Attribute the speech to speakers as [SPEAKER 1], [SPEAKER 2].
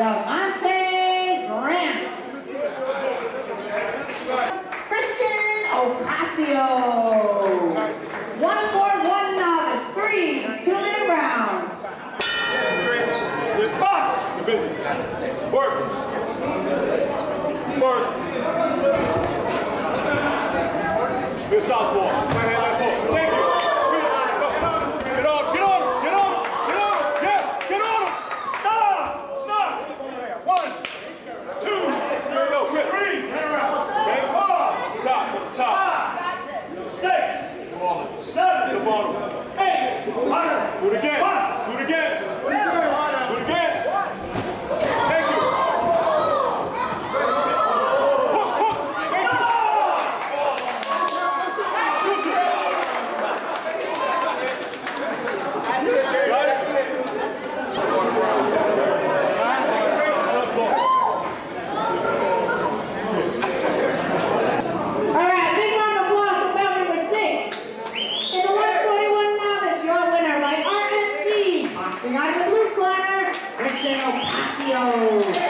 [SPEAKER 1] Devante Grant. Christian Ocasio. One for one novice, three, two-minute rounds.
[SPEAKER 2] Work. Work. Good southpaw. One. Do it again.
[SPEAKER 1] The Island Blue Corner, Christian Ocasio.